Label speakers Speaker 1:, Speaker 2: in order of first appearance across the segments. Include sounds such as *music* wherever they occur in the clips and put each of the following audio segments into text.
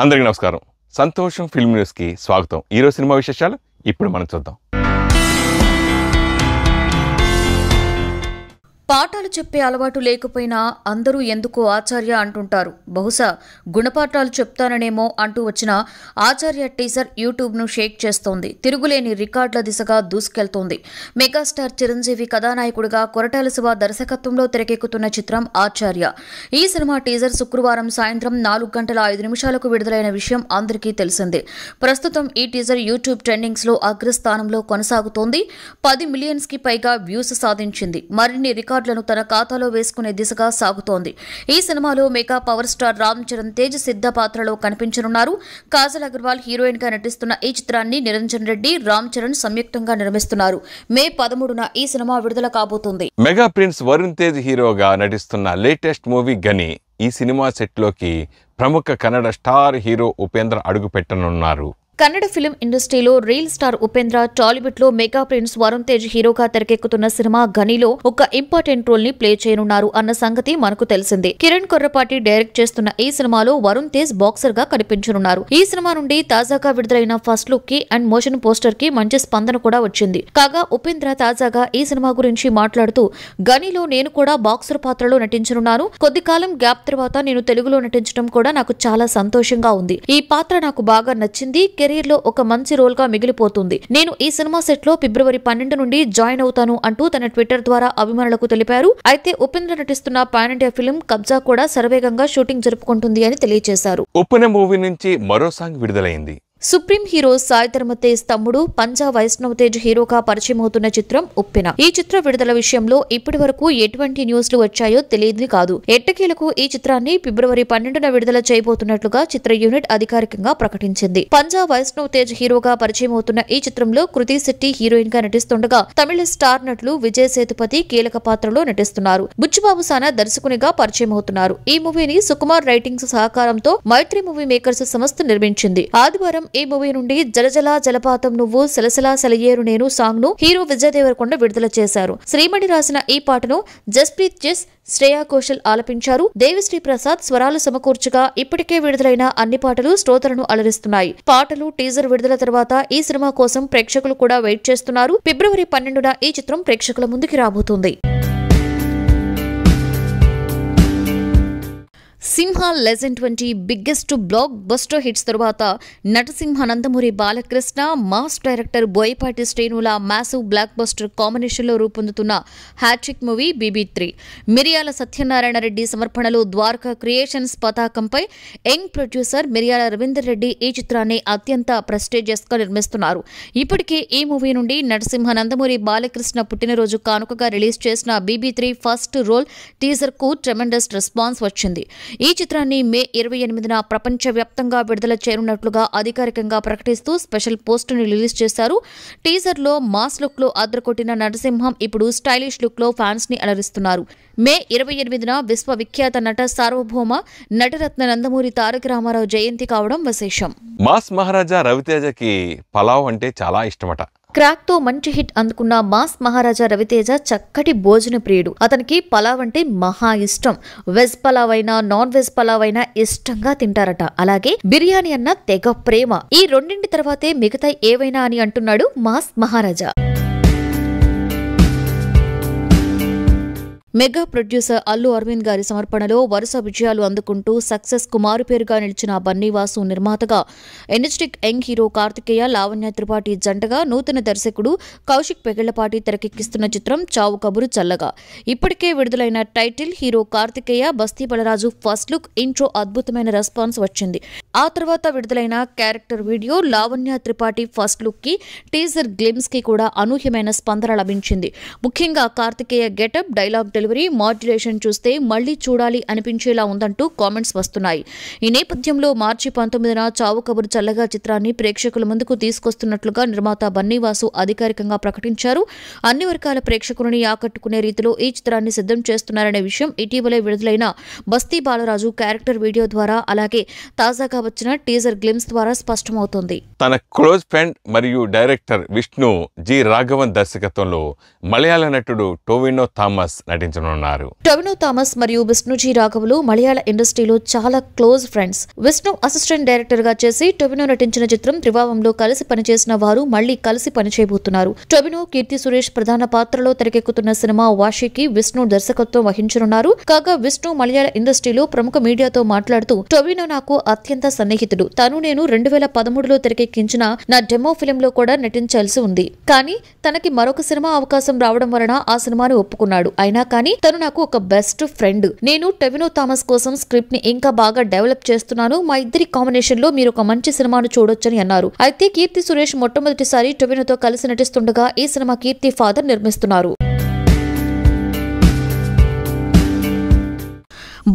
Speaker 1: అందరికీ నమస్కారం. సంతోషం ఫిల్మ్ న్యూస్కి స్వాగతం. ఈరోజు సినిమా విశేషాలు ఇప్పుడు మనం చూద్దాం.
Speaker 2: పాఠాలు చెప్పే అలవాటు లేకపోయినా అందరూ ఎందుకో ఆచార్య అంటుంటారు? బహుశా గుణపాఠాలు చెప్తాననేమో అంటూ వచ్చిన ఆచార్య టీజర్ యూట్యూబ్ను షేక్ చేస్తోంది. తిరుగులేని రికార్డుల దిశగా దూసుకెళ్తోంది. మెగాస్టార్ చిరంజీవి కథానాయకుడిగా కొరటాల శివ దర్శకత్వంలో తెరకెక్కుతున్న చిత్రం ఆచార్య. ఈ సినిమా టీజర్ శుక్రవారం సాయంత్రం నాలుగు గంటల ఐదు నిమిషాలకు విడుదలైన విషయం అందరికీ తెలిసిందే. ప్రస్తుతం ఈ టీజర్ యూట్యూబ్ ట్రెండింగ్స్లో అగ్రస్థానంలో కొనసాగుతోంది. పది మిలియన్స్కి పైగా వ్యూస్ సాధించింది. మరిన్ని రికార్డులను తన ఖాతాలో వేసుకునే దిశగా సాగుతోంది. ఈ సినిమాలో mega power star Ram Charan Tej Siddha పాత్రలో కనిపించనున్నారు. కాజల్ అగర్వాల్ హీరోయిన్గా నటిస్తున్న ఈ చిత్రాన్ని నిరంజన్ రెడ్డి రామ్ చరణ్ సంయుక్తంగా నిర్మిస్తున్నారు. మే పదమూడున ఈ సినిమా విడుదల కాబోతుంది.
Speaker 1: మెగా ప్రిన్స్ వరుణ్ తేజ్ హీరోగా నటిస్తున్న లేటెస్ట్ మూవీ గని ఈ సినిమా సెట్లోకి ప్రముఖ కన్నడ స్టార్ హీరో ఉపేంద్ర అడుగు పెట్టనున్నారు
Speaker 2: కన్నడ ఫిలిం ఇండస్ట్రీలో రీల్ స్టార్ ఉపేంద్ర టాలీవుడ్లో మెగా ప్రిన్స్ వరుణ్ తేజ్ హీరోగా తెరకెక్కుతున్న సినిమా గనిలో ఒక ఇంపార్టెంట్ రోల్ని ప్లే చేయనున్నారు అన్న సంగతి మనకు తెలిసిందే. కిరణ్ కొర్రపాటి డైరెక్ట్ చేస్తున్న ఈ సినిమాలో వరుణ్ తేజ్ బాక్సర్గా కనిపించనున్నారు. ఈ సినిమా నుండి తాజాగా విడుదలైన ఫస్ట్ లుక్కి అండ్ మోషన్ పోస్టర్కి మంచి స్పందన కూడా వచ్చింది. కాగా ఉపేంద్ర తాజాగా ఈ సినిమా గురించి మాట్లాడుతూ గనిలో నేను కూడా బాక్సర్ పాత్రలో నటించనున్నాను. కొద్ది కాలం గ్యాప్ తర్వాత నేను తెలుగులో నటించడం కూడా నాకు చాలా సంతోషంగా ఉంది. ఈ పాత్ర నాకు బాగా నచ్చింది. కెరీర్లో ఒక మంచి రోల్గా మిగిలిపోతుంది. నేను ఈ సినిమా సెట్లో ఫిబ్రవరి పన్నెండు నుండి జాయిన్ అవుతాను అంటూ తన ట్విట్టర్ ద్వారా అభిమానులకు తెలిపారు. అయితే ఉపేంద్ర నటిస్తున్న పాన్ ఇండియా ఫిలిం కబ్జా కూడా శరవేగంగా షూటింగ్ జరుపుకుంటుంది అని తెలియజేశారు.
Speaker 1: ఉప్పున మూవీ నుంచి మరో సాంగ్ విడుదలైంది.
Speaker 2: సుప్రీం హీరో సాయి ధర్మ తేజ్ తమ్ముడు పంజా వైష్ణవ్ తేజ్ హీరోగా పరిచయం అవుతున్న చిత్రం ఉప్పెన. ఈ చిత్ర విడుదల విషయంలో ఇప్పటి వరకు ఎటువంటి న్యూస్లు వచ్చాయో తెలియదు కాదు. ఎట్టకేలకు ఈ చిత్రాన్ని ఫిబ్రవరి పన్నెండున విడుదల చేయబోతున్నట్లుగా చిత్ర యూనిట్ అధికారికంగా ప్రకటించింది. పంజా వైష్ణవ్ తేజ్ హీరోగా పరిచయం అవుతున్న ఈ చిత్రంలో కృతి శెట్టి హీరోయిన్గా నటిస్తుండగా తమిళ స్టార్ నటులు విజయ్ సేతుపతి కీలక పాత్రలో నటిస్తున్నారు. బుచ్చుబాబు సానా దర్శకునిగా పరిచయం అవుతున్నారు ఈ మూవీని సుకుమార్ రైటింగ్స్ సహకారంతో మైత్రి మూవీ మేకర్స్ సంస్థ నిర్మించింది. ఆదివారం ఈ మూవీ నుండి జలజల జలపాతం నువ్వు సెలసలా సెలయేరు నేను సాంగ్ను హీరో విజయ్ దేవరకొండ విడుదల చేశారు. శ్రీమణి రాసిన ఈ పాటను జస్ప్రీత్ జస్ శ్రేయా ఘోషల్ ఆలపించారు. దేవిశ్రీ ప్రసాద్ స్వరాలు సమకూర్చగా ఇప్పటికే విడుదలైన అన్ని పాటలు శ్రోతలను అలరిస్తున్నాయి. పాటలు టీజర్ విడుదల తర్వాత ఈ సినిమా కోసం ప్రేక్షకులు కూడా వెయిట్ చేస్తున్నారు. ఫిబ్రవరి పన్నెండున ఈ చిత్రం ప్రేక్షకుల ముందుకి రాబోతుంది. Simha legend twenty biggest blockbuster hits తరువాత నటసింహ నందమూరి బాలకృష్ణ మాస్ డైరెక్టర్ బోయపాటి శ్రీనుల మ్యాసివ్ బ్లాక్ బస్టర్ కాంబినేషన్లో రూపొందుతున్న హ్యాట్రిక్ మూవీ బీబీ త్రీ. మిరియాల సత్యనారాయణ రెడ్డి సమర్పణలో ద్వారకా క్రియేషన్స్ పతాకంపై యంగ్ ప్రొడ్యూసర్ మిరియాల రవీందర్ రెడ్డి ఈ చిత్రాన్ని అత్యంత ప్రెస్టేజియస్గా నిర్మిస్తున్నారు. ఇప్పటికే ఈ మూవీ నుండి నటసింహ నందమూరి బాలకృష్ణ పుట్టినరోజు కానుకగా రిలీజ్ చేసిన బీబీ త్రీ ఫస్ట్ రోల్ టీజర్కు ట్రెమెండస్ రెస్పాన్స్ వచ్చింది. ఈ చిత్రాన్ని మే ఇరవై ఎనిమిదిన ప్రపంచవ్యాప్తంగా విడుదల చేయనున్నట్లుగా అధికారికంగా ప్రకటిస్తూ స్పెషల్ పోస్టును రిలీజ్ చేశారు. టీజర్లో మాస్ లుక్లో అదరకొట్టిన నరసింహం ఇప్పుడు స్టైలిష్ లుక్లో ఫ్యాన్స్ని ఫ్యాన్స్ని అలరిస్తున్నారు. మే ఇరవై ఎనిమిదిన విశ్వవిఖ్యాత నట సార్వభౌమ నటరత్న నందమూరి తారక రామారావు జయంతి కావడం విశేషం.
Speaker 1: మాస్ మహారాజా రవితేజకి పలావ్ అంటే చాలా ఇష్టమట.
Speaker 2: క్రాక్తో మంచి హిట్ అందుకున్న మాస్ మహారాజా రవితేజ చక్కటి భోజన ప్రియుడు. అతనికి పలావ్ అంటే మహా ఇష్టం. వెజ్ పలావ్ అయినా నాన్ వెజ్ పలావ్ అయినా ఇష్టంగా తింటారట. అలాగే బిర్యానీ అన్న తెగ ప్రేమ. ఈ రెండింటి తర్వాతే మిగతా ఏవైనా అని అంటున్నాడు mass Maharaja. Mega producer Allu Aravind గారి సమర్పణలో వరుస విజయాలు అందుకుంటూ సక్సెస్ కుమారు పేరుగా నిలిచిన బన్నీవాసు నిర్మాతగా energetic young hero Karthikeya Lavanya Tripathi జంటగా నూతన దర్శకుడు కౌశిక్ పెగళ్ళపాటి తెరకెక్కిస్తున్న చిత్రం చావు కబురు చల్లగా. ఇప్పటికే విడుదలైన title hero Karthikeya Basti Balaraju first look intro అద్భుతమైన రెస్పాన్స్ వచ్చింది. ఆ తర్వాత విడుదలైన character video Lavanya Tripathi first లుక్కి teaser గ్లిమ్స్కి కూడా అనూహ్యమైన స్పందన లభించింది. ముఖ్యంగా Karthikeya getup dialogue delivery modulation చూస్తే మళ్ళీ చూడాలి అనిపించేలా ఉందంటూ కామెంట్స్ వస్తున్నాయి. ఈ నేపథ్యంలో మార్చి పంతొమ్మిదిన చావు కబురు చల్లగా చిత్రాన్ని ప్రేక్షకుల ముందుకు తీసుకొస్తున్నట్లుగా నిర్మాత బన్నీవాసు అధికారికంగా ప్రకటించారు. అన్ని వర్గాల ప్రేక్షకులని ఆకట్టుకునే రీతిలో ఈ చిత్రాన్ని సిద్ధం చేస్తున్నారనే విషయం ఇటీవలే విడుదలైన బస్తీ బాలరాజు క్యారెక్టర్ వీడియో ద్వారా అలాగే తాజాగా వచ్చిన టీజర్ గ్లిమ్స్ ద్వారా స్పష్టమవుతుంది.
Speaker 1: తన క్లోజ్ ఫ్రెండ్ మరియు డైరెక్టర్ విష్ణు జి రాఘవన్ దర్శకత్వంలో మలయాళ నటుడు టోవినో థామస్ ప్రకటించనున్నారు.
Speaker 2: టొవినో థామస్ మరియు విష్ణుజీ రాఘవులు మలయాళ ఇండస్ట్రీలో చాలా క్లోజ్ ఫ్రెండ్స్. విష్ణు అసిస్టెంట్ డైరెక్టర్గా చేసి టొవినో నటించిన చిత్రం త్రివావంలో కలిసి పనిచేసిన వారు మళ్ళీ కలిసి పనిచేయబోతున్నారు. టొవినో కీర్తి సురేష్ ప్రధాన పాత్రలో తెరకెక్కుతున్న సినిమా వాషికి విష్ణు దర్శకత్వం వహించనున్నారు. కాగా విష్ణు మలయాళ ఇండస్ట్రీలో ప్రముఖ మీడియాతో మాట్లాడుతూ టొవినో నాకు అత్యంత సన్నిహితుడు. తను నేను రెండు వేల పదమూడులో తెరకెక్కించిన నా డెమో ఫిలిం లో కూడా నటించాల్సి ఉంది. కానీ తనకి మరొక సినిమా అవకాశం రావడం వలన ఆ సినిమాను ఒప్పుకున్నాడు. అయినా కానీ తను నాకు ఒక బెస్ట్ ఫ్రెండ్. నేను టెవినో థామస్ కోసం స్క్రిప్ట్ని ఇంకా బాగా డెవలప్ చేస్తున్నాను. మా ఇద్దరి కాంబినేషన్లో మీరు ఒక మంచి సినిమాను చూడొచ్చని అన్నారు. అయితే కీర్తి సురేష్ మొట్టమొదటిసారి టెవినోతో కలిసి నటిస్తుండగా ఈ సినిమా కీర్తి ఫాదర్ నిర్మిస్తున్నారు.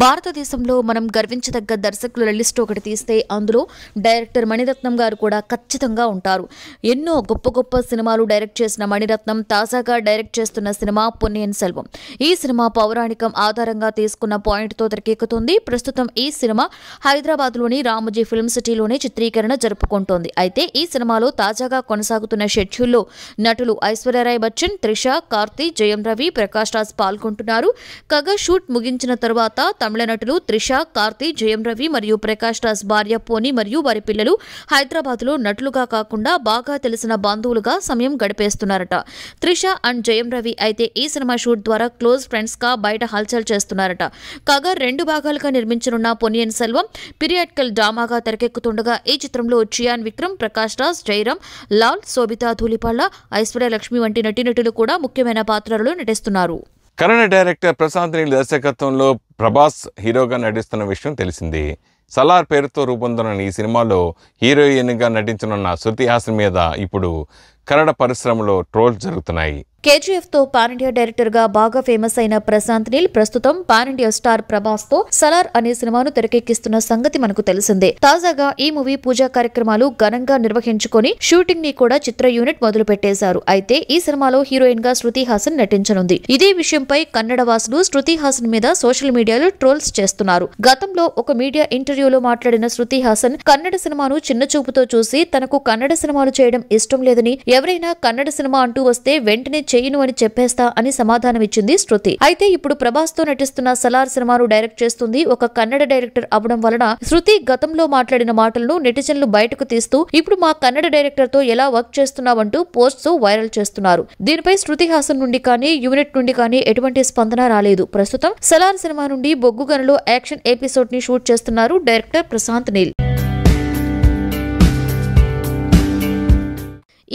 Speaker 2: భారతదేశంలో మనం గర్వించదగ్గ దర్శకుల లిస్ట్ ఒకటి తీస్తే అందులో డైరెక్టర్ మణిరత్నం గారు కూడా ఖచ్చితంగా ఉంటారు. ఎన్నో గొప్ప గొప్ప సినిమాలు డైరెక్ట్ చేసిన మణిరత్నం తాజాగా డైరెక్ట్ చేస్తున్న సినిమా పొన్నియన్ సెల్వం. ఈ సినిమా పౌరాణికం ఆధారంగా తీసుకున్న పాయింట్తో తెరకెక్కుతుంది. ప్రస్తుతం ఈ సినిమా హైదరాబాద్లోని రామోజీ ఫిల్మ్ సిటీలోనే చిత్రీకరణ జరుపుకుంటోంది. అయితే ఈ సినిమాలో తాజాగా కొనసాగుతున్న షెడ్యూల్లో నటులు ఐశ్వర్యరాయ్ బచ్చన్ త్రిష కార్తీ జయం రవి ప్రకాష్ రాజ్ పాల్గొంటున్నారు. కాగా షూట్ ముగించిన తర్వాత తమిళ నటులు త్రిష కార్తీ జయం రవి మరియు ప్రకాష్ రాజ్ భార్య పోని మరియు వారి పిల్లలు హైదరాబాద్లో నటులుగా కాకుండా బాగా తెలిసిన బంధువులుగా సమయం గడిపేస్తున్నారట. త్రిష అండ్ జయం రవి అయితే ఈ సినిమా షూట్ ద్వారా క్లోజ్ ఫ్రెండ్స్గా బయట హల్చల్ చేస్తున్నారట. కాగా రెండు భాగాలుగా నిర్మించనున్న పొన్నియన్ సెల్వం పిరియాటికల్ డ్రామాగా తెరకెక్కుతుండగా ఈ చిత్రంలో చియాన్ విక్రమ్ ప్రకాష్ రాజ్ జయరామ్ లాల్ శోభితా ధూలిపాళ్ళ ఐశ్వర్య లక్ష్మి వంటి నటీనటులు కూడా ముఖ్యమైన పాత్రలలో నటిస్తున్నారు.
Speaker 1: కన్నడ డైరెక్టర్ ప్రశాంత్ నీల్ దర్శకత్వంలో ప్రభాస్ హీరోగా నటిస్తున్న విషయం తెలిసింది. సలార్ పేరుతో రూపొందుతున్న ఈ సినిమాలో హీరోయిన్గా నటించనున్న శృతి హాసన్ మీద ఇప్పుడు కన్నడ పరిశ్రమలో ట్రోల్స్ జరుగుతున్నాయి.
Speaker 2: కేజీఎఫ్తో పానిండియా డైరెక్టర్గా డైరెక్టర్గా బాగా ఫేమస్ అయిన ప్రశాంత్ నీల్ ప్రస్తుతం పానిండియా స్టార్ ప్రభాస్తో సలార్ అనే సినిమాను తెరకెక్కిస్తున్న సంగతి మనకు తెలిసిందే. తాజాగా ఈ మూవీ పూజా కార్యక్రమాలు ఘనంగా నిర్వహించుకొని షూటింగ్ని కూడా చిత్ర యూనిట్ మొదలు పెట్టేశారు అయితే ఈ సినిమాలో హీరోయిన్గా శృతి హాసన్ నటించనుంది. ఇదే విషయంపై కన్నడ వాసులు శృతి హాసన్ మీద సోషల్ మీడియాలో ట్రోల్స్ చేస్తున్నారు. గతంలో ఒక మీడియా ఇంటర్వ్యూలో మాట్లాడిన శృతి హాసన్ కన్నడ సినిమాను చిన్న చూపుతో చూసి తనకు కన్నడ సినిమాలు చేయడం ఇష్టం లేదని ఎవరైనా కన్నడ సినిమా అంటూ వస్తే వెంటనే చేయను అని చెప్పేస్తా అని సమాధానమిచ్చింది శృతి. అయితే ఇప్పుడు ప్రభాస్తో నటిస్తున్న సలార్ సినిమాను డైరెక్ట్ చేస్తుంది ఒక కన్నడ డైరెక్టర్ అవడం వలన శృతి గతంలో మాట్లాడిన మాటలను నెటిజన్లు బయటకు తీస్తూ ఇప్పుడు మా కన్నడ డైరెక్టర్తో ఎలా వర్క్ చేస్తున్నావంటూ పోస్ట్స్ వైరల్ చేస్తున్నారు. దీనిపై శృతి హాసన్ నుండి కానీ యూనిట్ నుండి కానీ ఎటువంటి స్పందన రాలేదు. ప్రస్తుతం సలార్ సినిమా నుండి బొగ్గు గనులు యాక్షన్ ఎపిసోడ్ని షూట్ చేస్తున్నారు డైరెక్టర్ ప్రశాంత్ నీల్.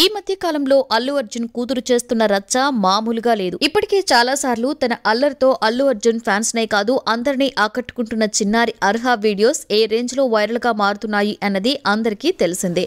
Speaker 2: ఈ మధ్య కాలంలో అల్లు అర్జున్ కూతురు చేస్తున్న రచ్చ మామూలుగా లేదు. ఇప్పటికే చాలా సార్లు తన అల్లరితో అల్లు అర్జున్ ఫ్యాన్స్ నే కాదు అందరినీ ఆకట్టుకుంటున్న చిన్నారి అర్హ వీడియోస్ ఏ రేంజ్లో వైరల్గా మారుతున్నాయి అన్నది అందరికీ తెలిసిందే.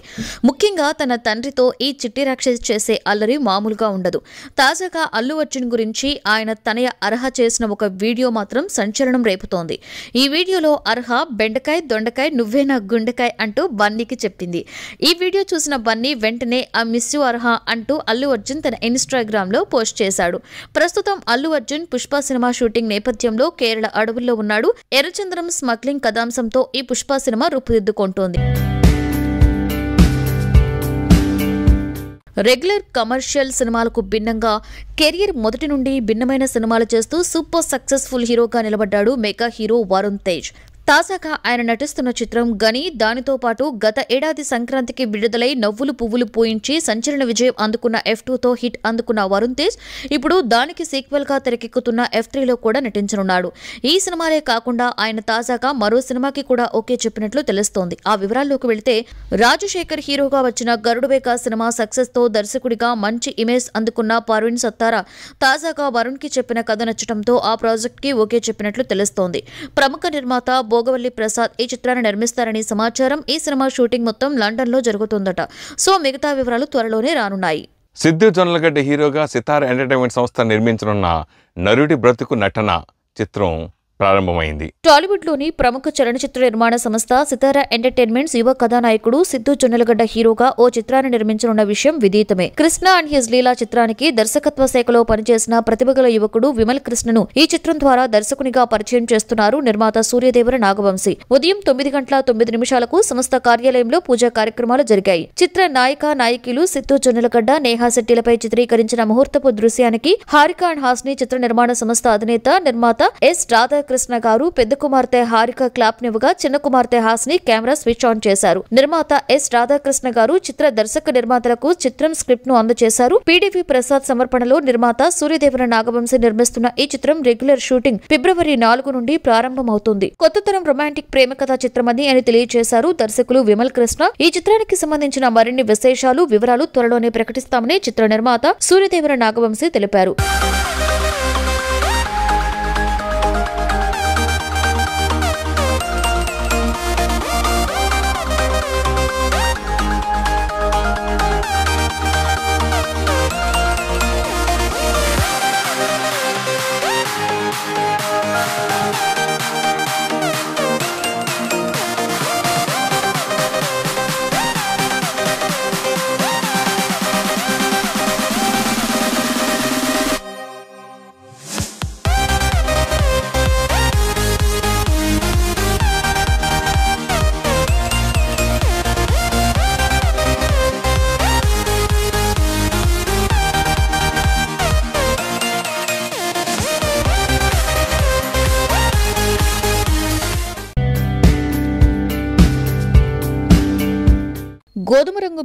Speaker 2: ముఖ్యంగా తన తండ్రితో ఈ చిట్టి రాక్షసి చేసే అల్లరి మామూలుగా ఉండదు. తాజాగా అల్లు అర్జున్ గురించి ఆయన తనయ అర్హ చేసిన ఒక వీడియో మాత్రం సంచలనం రేపుతోంది. ఈ వీడియోలో అర్హ బెండకాయ దొండకాయ నువ్వే నా గుండెకాయ అంటూ బన్నీకి చెప్పింది. ఈ వీడియో చూసిన బన్నీ వెంటనే ఆ మిస్ యు అర్హ అంటూ అల్లు అర్జున్ తన ఇన్స్టాగ్రామ్లో పోస్ట్ చేశాడు. ప్రస్తుతం అల్లు అర్జున్ పుష్ప సినిమా షూటింగ్ నేపథ్యంలో కేరళ అడవుల్లో ఉన్నాడు. ఎర్రచంద్రం స్మగ్లింగ్ కథాంశంతో ఈ పుష్ప సినిమా రూపుదిద్దుకుంటోంది. రెగ్యులర్ కమర్షియల్ సినిమాలకు భిన్నంగా కెరియర్ మొదటి నుండి భిన్నమైన సినిమాలు చేస్తూ సూపర్ సక్సెస్ఫుల్ హీరోగా నిలబడ్డాడు మెగా హీరో వరుణ్ తేజ్. తాజాగా ఆయన నటిస్తున్న చిత్రం గని. దానితో పాటు గత ఏడాది సంక్రాంతికి విడుదలై నవ్వులు పువ్వులు పూయించి సంచలన విజయం అందుకున్న ఎఫ్ టూతో హిట్ అందుకున్న వరుణ్ తేజ్ ఇప్పుడు దానికి సీక్వెల్గా తెరకెక్కుతున్న ఎఫ్ త్రీలో కూడా నటించనున్నాడు. ఈ సినిమాలే కాకుండా ఆయన తాజాగా మరో సినిమాకి కూడా ఓకే చెప్పినట్లు తెలుస్తోంది. ఆ వివరాల్లోకి వెళితే రాజశేఖర్ హీరోగా వచ్చిన గరుడుబేక సినిమా సక్సెస్తో దర్శకుడిగా మంచి ఇమేజ్ అందుకున్న పర్వీన్ సత్తారా తాజాగా వరుణ్కి చెప్పిన కథ నచ్చటంతో ఆ ప్రాజెక్ట్కి ఓకే చెప్పినట్లు తెలుస్తోంది. ప్రముఖ నిర్మాత భోగవల్లి ప్రసాద్ ఈ చిత్రాన్ని నిర్మిస్తారని సమాచారం. ఈ సినిమా షూటింగ్ మొత్తం లండన్లో జరుగుతుందట. సో మిగతా వివరాలు త్వరలోనే రానున్నాయి.
Speaker 1: సిద్ధు జొన్నలగడ్డ హీరోగా సితార ఎంటర్టైన్మెంట్ సంస్థ నిర్మించనున్న నరుడి బ్రతుకు నటన చిత్రం ప్రారంభమైంది.
Speaker 2: టాలీవుడ్లోని ప్రముఖ చలనచిత్ర నిర్మాణ సంస్థ సితారా ఎంటర్టైన్మెంట్స్ యువ కథానాయకుడు సిద్ధు జొన్నలగడ్డ హీరోగా ఓ చిత్రాన్ని నిర్మించనున్న విషయం విదితమే. కృష్ణ అండ్ హిజ్ లీలా చిత్రానికి దర్శకత్వ శాఖలో పనిచేసిన ప్రతిభగల యువకుడు విమల్ కృష్ణను ఈ చిత్రం ద్వారా దర్శకునిగా పరిచయం చేస్తున్నారు నిర్మాత సూర్యదేవర నాగవంశీ. ఉదయం తొమ్మిది గంటల తొమ్మిది నిమిషాలకు సంస్థ కార్యాలయంలో పూజా కార్యక్రమాలు జరిగాయి. చిత్ర నాయక నాయకులు సిద్ధు జొన్నలగడ్డ నేహా శెట్టిలపై చిత్రీకరించిన ముహూర్తపు దృశ్యానికి హారిక అండ్ హాస్ని చిత్ర నిర్మాణ సంస్థ అధినేత నిర్మాత ఎస్ రాధాకృష్ణ గారు పెద్ద కుమార్తె హారిక క్లాప్ నివ్వగా చిన్న కుమార్తె హాస్ని కెమెరా స్విచ్ ఆన్ చేశారు. నిర్మాత ఎస్ రాధాకృష్ణ గారు చిత్ర దర్శక నిర్మాతలకు చిత్రం స్క్రిప్ట్ను అందజేశారు. పీడీవీ ప్రసాద్ సమర్పణలో నిర్మాత సూర్యదేవర నాగవంశీ నిర్మిస్తున్న ఈ చిత్రం రెగ్యులర్ షూటింగ్ ఫిబ్రవరి నాలుగు నుండి ప్రారంభమవుతుంది. కొత్త తరం రొమాంటిక్ ప్రేమ కథా చిత్రమని అని తెలియజేశారు దర్శకులు విమల్ కృష్ణ. ఈ చిత్రానికి సంబంధించిన మరిన్ని విశేషాలు వివరాలు త్వరలోనే ప్రకటిస్తామని చిత్ర నిర్మాత సూర్యదేవర నాగవంశీ తెలిపారు.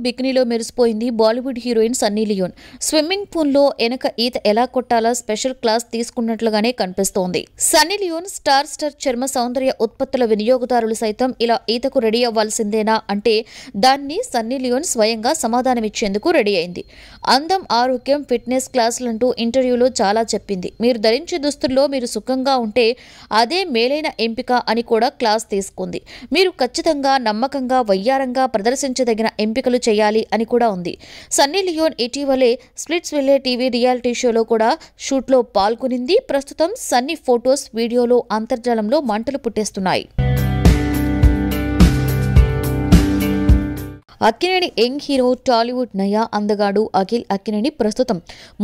Speaker 2: బిక్నీలో మెరిసిపోయింది బాలీవుడ్ హీరోయిన్ సన్నీ లియోన్. స్విమ్మింగ్ పూల్లో వెనక ఈత ఎలా కొట్టాలా స్పెషల్ క్లాస్ తీసుకున్నట్లుగానే కనిపిస్తోంది. సన్నీ లియోన్ స్టార్ స్టార్ చర్మ సౌందర్య ఉత్పత్తుల వినియోగదారులు సైతం ఇలా ఈతకు రెడీ అవ్వాల్సిందేనా అంటే దాన్ని సన్నీ లియోన్ స్వయంగా సమాధానమిచ్చేందుకు రెడీ అయింది. అందం ఆరోగ్యం ఫిట్నెస్ క్లాసులంటూ ఇంటర్వ్యూలో చాలా చెప్పింది. మీరు ధరించే దుస్తుల్లో మీరు సుఖంగా ఉంటే అదే మేలైన ఎంపిక అని కూడా క్లాస్ తీసుకుంది. మీరు ఖచ్చితంగా నమ్మకంగా వయ్యారంగా ప్రదర్శించదగిన ఎంపికలు చేయాలి. అని కూడా ఉంది. సన్నీ లియోన్ ఇటీవలే స్ప్లిట్స్ వెళ్ళే టీవీ రియాలిటీ షోలో కూడా షూట్లో పాల్గొనింది. ప్రస్తుతం సన్నీ ఫొటోస్ వీడియోలో అంతర్జాలంలో మంటలు పుట్టేస్తున్నాయి. అక్కినేని యంగ్ హీరో టాలీవుడ్ నయా అందగాడు అఖిల్ అక్కినేని ప్రస్తుతం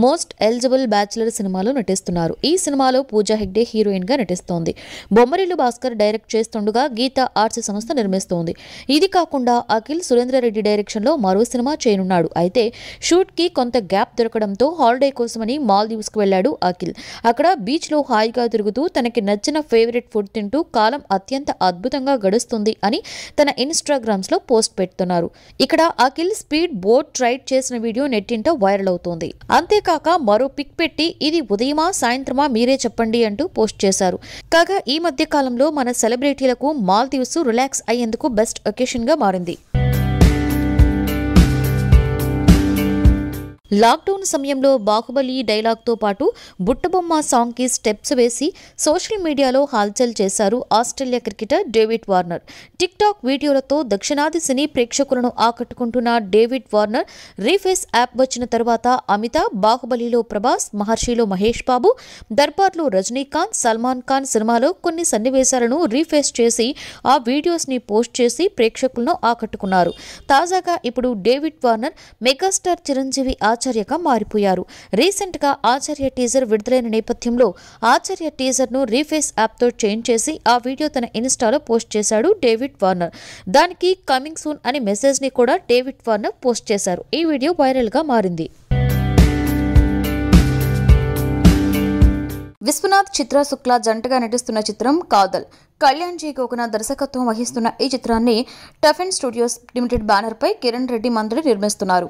Speaker 2: మోస్ట్ ఎలిజిబుల్ బ్యాచులర్ సినిమాలో నటిస్తున్నారు. ఈ సినిమాలో పూజా హెగ్డే హీరోయిన్గా నటిస్తోంది. బొమ్మరిల్లు భాస్కర్ డైరెక్ట్ చేస్తుండగా గీత ఆర్ట్స్ సంస్థ నిర్మిస్తోంది. ఇది కాకుండా అఖిల్ సురేంద్రరెడ్డి డైరెక్షన్లో మరో సినిమా చేయనున్నాడు. అయితే షూట్కి కొంత గ్యాప్ దొరకడంతో హాలిడే కోసమని మాల్దీవ్స్కు వెళ్ళాడు అఖిల్. అక్కడ బీచ్లో హాయిగా తిరుగుతూ తనకి నచ్చిన ఫేవరెట్ ఫుడ్ తింటూ కాలం అత్యంత అద్భుతంగా గడుస్తుంది అని తన ఇన్స్టాగ్రామ్స్లో పోస్ట్ పెడుతున్నారు. ఇక్కడ అఖిల్ స్పీడ్ బోట్ రైడ్ చేసిన వీడియో నెట్టింట వైరల్ అవుతోంది. అంతేకాక మరో పిక్ పెట్టి ఇది ఉదయమా సాయంత్రమా మీరే చెప్పండి అంటూ పోస్ట్ చేశారు. కాగా ఈ మధ్య కాలంలో మన సెలబ్రిటీలకు మాల్దీవ్స్ రిలాక్స్ అయ్యేందుకు బెస్ట్ ఒకేషన్గా మారింది. లాక్డౌన్ సమయంలో బాహుబలి డైలాగ్తో పాటు బుట్టబొమ్మ సాంగ్కి స్టెప్స్ వేసి సోషల్ మీడియాలో హల్చల్ చేశారు Australia cricketer David Warner. Tik tok వీడియోలతో దక్షిణాది సినీ ప్రేక్షకులను ఆకట్టుకుంటున్న డేవిడ్ వార్నర్ రీఫేస్ యాప్ వచ్చిన తర్వాత అమితాబ్ బాహుబలిలో ప్రభాస్ మహర్షిలో మహేష్ బాబు దర్బార్లో రజనీకాంత్ సల్మాన్ ఖాన్ సినిమాలో కొన్ని సన్నివేశాలను రీఫేస్ చేసి ఆ వీడియోస్ని పోస్ట్ చేసి ప్రేక్షకులను ఆకట్టుకున్నారు. తాజాగా ఇప్పుడు డేవిడ్ వార్నర్ మెగాస్టార్ చిరంజీవి ఆచార్యగా మారిపోయారు. రీసెంట్గా ఆచార్య టీజర్ విడుదలైన నేపథ్యంలో ఆచార్య టీజర్ను రీఫేస్ యాప్తో చేంజ్ చేసి ఆ వీడియో తన ఇన్స్టాలో పోస్ట్ చేశాడు డేవిడ్ వార్నర్. దానికి కమింగ్ సూన్ అనే మెసేజ్ని కూడా డేవిడ్ వార్నర్ పోస్ట్ చేశారు. ఈ వీడియో వైరల్గా మారింది. విశ్వనాథ్ చిత్ర శుక్ల జంటగా నటిస్తున్న చిత్రం కాదల్. కళ్యాణ్ జీ గోకున దర్శకత్వం వహిస్తున్న ఈ చిత్రాన్ని టఫెన్ స్టూడియోస్ లిమిటెడ్ బ్యానర్ పై కిరణ్ రెడ్డి మంత్రి నిర్మిస్తున్నారు.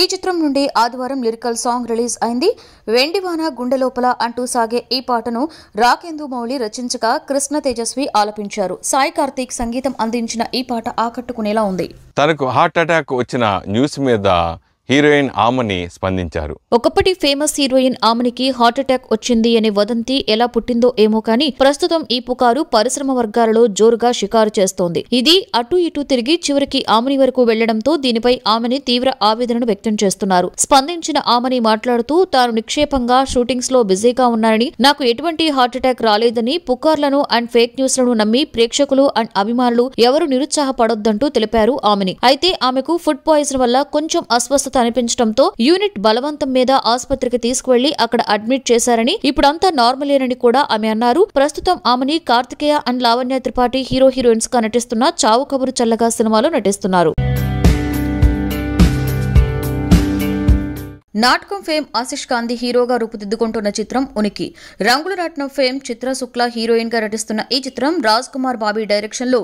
Speaker 2: ఈ చిత్రం నుండి ఆదివారం లిరికల్ సాంగ్ రిలీజ్ అయింది. వెండివాన గుండె లోపల అంటూ సాగే ఈ పాటను రాకేందు మౌళి రచించగా కృష్ణ తేజస్వి ఆలపించారు. సాయి కార్తీక్ సంగీతం అందించిన ఈ పాట ఆకట్టుకునేలా ఉంది.
Speaker 1: తనకు హార్ట్ అటాక్ వచ్చిన న్యూస్ మీద హీరోయిన్ ఆమని స్పందించారు.
Speaker 2: ఒకప్పటి ఫేమస్ హీరోయిన్ ఆమెనికి హార్ట్ అటాక్ వచ్చింది అనే వదంతి ఎలా పుట్టిందో ఏమో కానీ ప్రస్తుతం ఈ పుకారు పరిశ్రమ వర్గాలలో జోరుగా షికారు చేస్తోంది. ఇది అటు ఇటు తిరిగి చివరికి ఆమెని వరకు వెళ్ళడంతో దీనిపై ఆమెని తీవ్ర ఆవేదనను వ్యక్తం చేస్తున్నారు. స్పందించిన ఆమెని మాట్లాడుతూ తాను నిక్షేపంగా షూటింగ్స్లో బిజీగా ఉన్నానని నాకు ఎటువంటి హార్ట్ అటాక్ రాలేదని పుకార్లను అండ్ ఫేక్ న్యూస్లను నమ్మి ప్రేక్షకులు అండ్ అభిమానులు ఎవరు నిరుత్సాహపడొద్దంటూ తెలిపారు ఆమెని. అయితే ఆమెకు ఫుడ్ పాయిజన్ వల్ల కొంచెం అస్వస్థత అనిపించడంతో యూనిట్ బలవంతం మీద ఆసుపత్రికి తీసుకువెళ్ళి అక్కడ అడ్మిట్ చేశారని ఇప్పుడంతా నార్మలేనని కూడా ఆమె అన్నారు. ప్రస్తుతం ఆమెని కార్తికేయ అండ్ లావణ్య త్రిపాఠి హీరో హీరోయిన్స్గా నటిస్తున్న చావు కబురు చల్లగా సినిమాలో నటిస్తున్నారు. నాటకం ఫేమ్ ఆశిష్ కాంతి హీరోగా రూపుదిద్దుకుంటున్న చిత్రం ఉనికి. రంగుల రత్నం ఫేమ్ చిత్ర శుక్ల హీరోయిన్గా నటిస్తున్న ఈ చిత్రం రాజ్ కుమార్ బాబీ డైరెక్షన్లో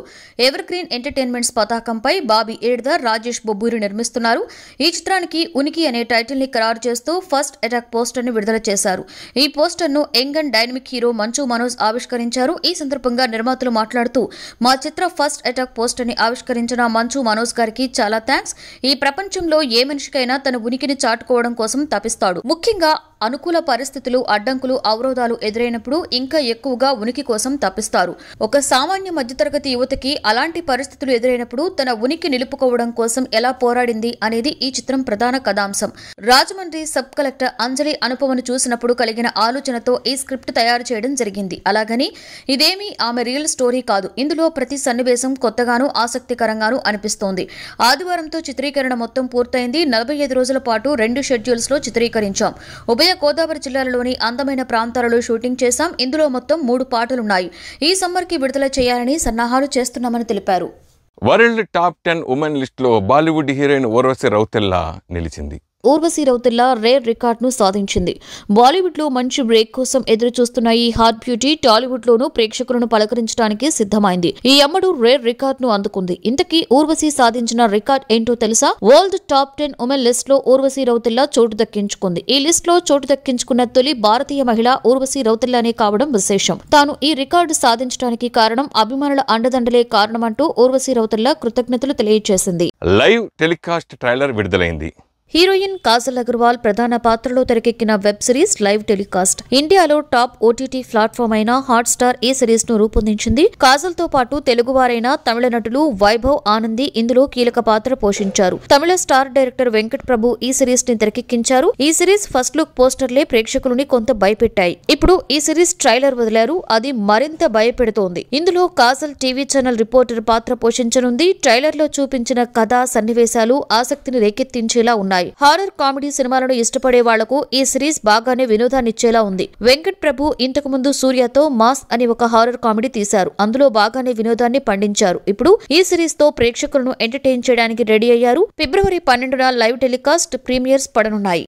Speaker 2: ఎవర్ గ్రీన్ ఎంటర్టైన్మెంట్స్ పతాకంపై బాబీ ఏడ్దార్ రాజేష్ బొబ్బూరి నిర్మిస్తున్నారు. ఈ చిత్రానికి ఉనికి అనే టైటిల్ని ఖరారు చేస్తూ ఫస్ట్ అటాక్ పోస్టర్ని విడుదల చేశారు. ఈ పోస్టర్ను young and dynamic hero Manchu Manoj ఆవిష్కరించారు. ఈ సందర్భంగా నిర్మాతలు మాట్లాడుతూ మా చిత్ర ఫస్ట్ అటాక్ పోస్టర్ని ఆవిష్కరించిన మంచు మనోజ్ గారికి చాలా థ్యాంక్స్. ఈ ప్రపంచంలో ఏ మనిషికైనా తన ఉనికిని చాటుకోవడం కోసం తపిస్తాడు ముఖ్యంగా అనుకూల పరిస్థితులు అడ్డంకులు అవరోధాలు ఎదురైనప్పుడు ఇంకా ఎక్కువగా ఉనికి కోసం తప్పిస్తారు. ఒక సామాన్య మధ్యతరగతి యువతకి అలాంటి పరిస్థితులు ఎదురైనప్పుడు తన ఉనికి నిలుపుకోవడం కోసం ఎలా పోరాడింది అనేది ఈ చిత్రం ప్రధాన కథాంశం. రాజమండ్రి సబ్ కలెక్టర్ అంజలి అనుపమను చూసినప్పుడు కలిగిన ఆలోచనతో ఈ స్క్రిప్ట్ తయారు చేయడం జరిగింది. అలాగని ఇదేమీ ఆమె రియల్ స్టోరీ కాదు. ఇందులో ప్రతి సన్నివేశం కొత్తగాను ఆసక్తికరంగాను అనిపిస్తోంది. ఆదివారంతో చిత్రీకరణ మొత్తం పూర్తయింది. నలభై ఐదు రోజుల పాటు రెండు షెడ్యూల్స్లో చిత్రీకరించాం. ఉభయ గోదావరి జిల్లాలలోని అందమైన ప్రాంతాలలో షూటింగ్ చేశాం. ఇందులో మొత్తం మూడు పాటలున్నాయి. ఈ సమ్మర్కి విడుదల చేయాలని సన్నాహాలు చేస్తున్నామని తెలిపారు.
Speaker 1: వరల్డ్ టాప్ టెన్ ఉమెన్ లిస్టులో బాలీవుడ్ హీరోయిన్ ఊర్వశి రౌతెల్లా నిలిచింది.
Speaker 2: ఊర్వశి రౌతుల్లా రేర్ రికార్డును సాధించింది. బాలీవుడ్లో మంచి బ్రేక్ కోసం ఎదురు చూస్తున్న ఈ హాట్ బ్యూటీ టాలీవుడ్లోనూ ప్రేక్షకులను పలకరించడానికి సిద్ధమైంది. ఈ అమ్మడు రేర్ రికార్డును అందుకుంది. ఇంతకీ ఊర్వశి సాధించిన రికార్డ్ ఏంటో తెలుసా? వరల్డ్ టాప్ టెన్ ఉమెన్ లిస్ట్లో ఊర్వశి రౌతుల్లా చోటు దక్కించుకుంది. ఈ లిస్ట్లో చోటు దక్కించుకున్న తొలి భారతీయ మహిళ ఊర్వశి రౌతుల్లానే కావడం విశేషం. తాను ఈ రికార్డు సాధించడానికి కారణం అభిమానుల అండదండలే కారణమంటూ ఊర్వశి రౌతుల్లా కృతజ్ఞతలు తెలియజేసింది.
Speaker 1: లైవ్ టెలికాస్ట్ ట్రైలర్ విడుదలైంది.
Speaker 2: హీరోయిన్ కాజల్ అగర్వాల్ ప్రధాన పాత్రలో తెరకెక్కిన వెబ్ సిరీస్ లైవ్ టెలికాస్ట్. ఇండియాలో టాప్ ఓటీటీ ప్లాట్ఫామ్ అయిన హాట్ స్టార్ ఈ సిరీస్ను రూపొందించింది. కాజల్తో పాటు తెలుగువారైన తమిళ నటులు వైభవ్ ఆనంది ఇందులో కీలక పాత్ర పోషించారు. తమిళ స్టార్ డైరెక్టర్ వెంకట్ ప్రభు ఈ సిరీస్ని తెరకెక్కించారు. ఈ సిరీస్ ఫస్ట్ లుక్ పోస్టర్లే ప్రేక్షకులని కొంత భయపెట్టాయి. ఇప్పుడు ఈ సిరీస్ ట్రైలర్ వదిలారు. అది మరింత భయపెడుతోంది. ఇందులో కాజల్ టీవీ ఛానల్ రిపోర్టర్ పాత్ర పోషించనుంది. ట్రైలర్లో చూపించిన కథ సన్నివేశాలు ఆసక్తిని రేకెత్తించేలా ఉన్నాయి. హారర్ కామెడీ సినిమాలను ఇష్టపడే వాళ్ళకు ఈ సిరీస్ బాగానే వినోదాన్నిచ్చేలా ఉంది. వెంకట్ ప్రభు ఇంతకు ముందు సూర్యతో మాస్ అని ఒక హారర్ కామెడీ తీశారు. అందులో బాగానే వినోదాన్ని పండించారు. ఇప్పుడు ఈ సిరీస్తో ప్రేక్షకులను ఎంటర్టైన్ చేయడానికి రెడీ అయ్యారు. ఫిబ్రవరి పన్నెండున లైవ్ టెలికాస్ట్ ప్రీమియర్స్ పడనున్నాయి.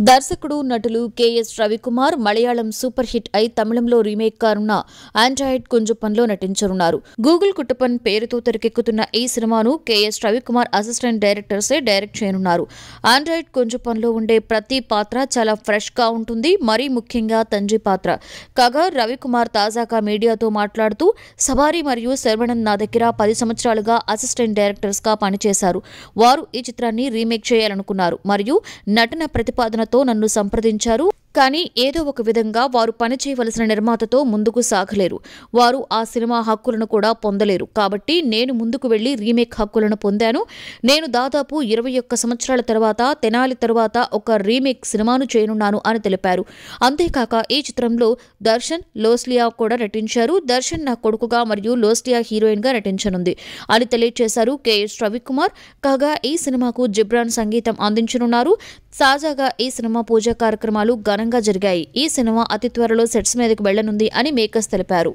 Speaker 2: దర్శకుడు నటులు KS Ravikumar Malayalam super hit అయి తమిళంలో రీమేక్ కానున్న ఆండ్రాయిడ్ కుంజుపన్లో నటించనున్నారు. గూగుల్ కుటుపన్ పేరుతో తెరకెక్కుతున్న ఈ సినిమాను కెఎస్ రవికుమార్ అసిస్టెంట్ డైరెక్టర్సే డైరెక్ట్ చేయనున్నారు. ఆండ్రాయిడ్ కుంజుపన్లో ఉండే ప్రతి పాత్ర చాలా ఫ్రెష్గా ఉంటుంది. మరీ ముఖ్యంగా తండ్రి పాత్ర. కాగా రవికుమార్ తాజాగా మీడియాతో మాట్లాడుతూ సవారి మరియు శర్వణన్ నా దగ్గర పది సంవత్సరాలుగా అసిస్టెంట్ డైరెక్టర్స్గా పనిచేశారు. వారు ఈ చిత్రాన్ని రీమేక్ చేయాలనుకున్నారు. మరియు నటన ప్రతిపాదన ప్రతిపాదనతో నన్ను సంప్రదించారు. కానీ ఏదో ఒక విధంగా వారు పనిచేయవలసిన నిర్మాతతో ముందుకు సాగలేరు. వారు ఆ సినిమా హక్కులను కూడా పొందలేరు. కాబట్టి నేను ముందుకు వెళ్ళి రీమేక్ హక్కులను పొందాను. నేను దాదాపు ఇరవై ఒక్క సంవత్సరాల తర్వాత తెనాలి తర్వాత ఒక రీమేక్ సినిమాను చేయనున్నాను అని తెలిపారు. అంతేకాక ఈ చిత్రంలో దర్శన్ లోస్లియా కూడా నటించారు. దర్శన్ నా కొడుకుగా మరియు లోస్లియా హీరోయిన్గా నటించనుంది అని తెలియజేశారు కెఎస్ రవికుమార్. కాగా ఈ సినిమాకు జిబ్రాన్ సంగీతం అందించనున్నారు. తాజాగా ఈ సినిమా పూజా కార్యక్రమాలు ఘనంగా జరిగాయి. ఈ సినిమా అతి త్వరలో సెట్స్ మీదకు వెళ్ళనుంది అని మేకర్స్ తెలిపారు.